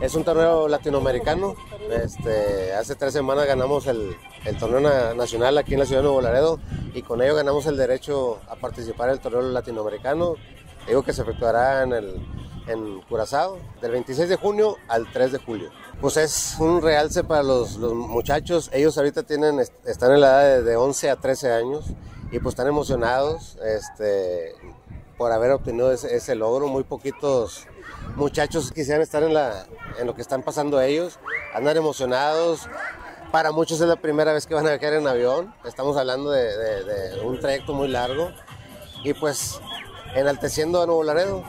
Es un torneo latinoamericano. Este, hace tres semanas ganamos el, torneo nacional aquí en la ciudad de Nuevo Laredo y con ello ganamos el derecho a participar en el torneo latinoamericano. Digo que se efectuará en, en Curazao del 26 de junio al 3 de julio. Pues es un realce para los, los muchachos. Ellos ahorita tienen, están en la edad de, de 11 a 13 años y pues están emocionados este, por haber obtenido ese, logro. Muy poquitos muchachos quisieran estar en, la, lo que están pasando ellos, andan emocionados. Para muchos es la primera vez que van a viajar en avión. Estamos hablando de, de, de un trayecto muy largo. Y pues enalteciendo a Nuevo Laredo,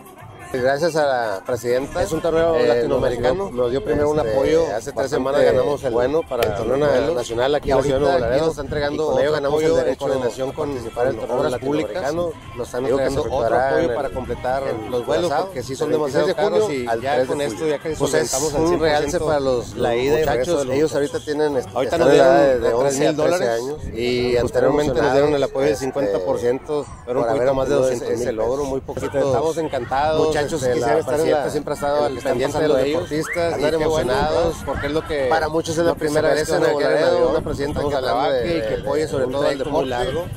Gracias a la presidenta. Es un torneo eh, latinoamericano. Nos, dio primero este, un apoyo. Hace tres semanas ganamos el bueno para el torneo nacional aquí en la ciudad de Laredo. Nos está entregando con ello ganamos el derecho en coordinación con participar en obras públicas. Nos están entregando otro apoyo para completar los vuelos porque sí son demasiado caros y ya con esto ya que pues es un realce para los la ida muchachos. Ellos ahorita tienen ahorita nos dieron de 11 a 13 años y anteriormente nos dieron el apoyo del 50%, pero un poquito más de 200 ese logro, muy poquito. Estamos encantados. Muchachos quisieran estar siempre ha estado al pendiente de los deportistas, estar emocionados, porque es lo que para muchos es la primera vez en Nuevo una presidenta que trabaje y que apoye sobre todo el deporte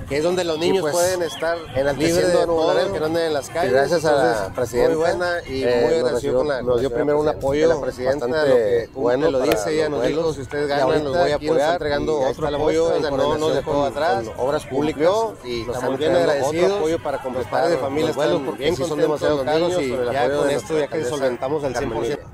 que es donde los niños pues, pueden estar en libres de Nuevo que no anden en las calles. gracias a la presidenta muy buena y eh, muy agradecido con la nos dio primero un apoyo la presidenta bastante bueno, lo dice ella nos dijo si ustedes ganan los voy a apoyar entregando otro apoyo no nos dejó atrás. obras públicas. y estamos bien agradecidos. apoyo para completar de familias porque son demasiado caros y ya con esto ya que solventamos al 100%.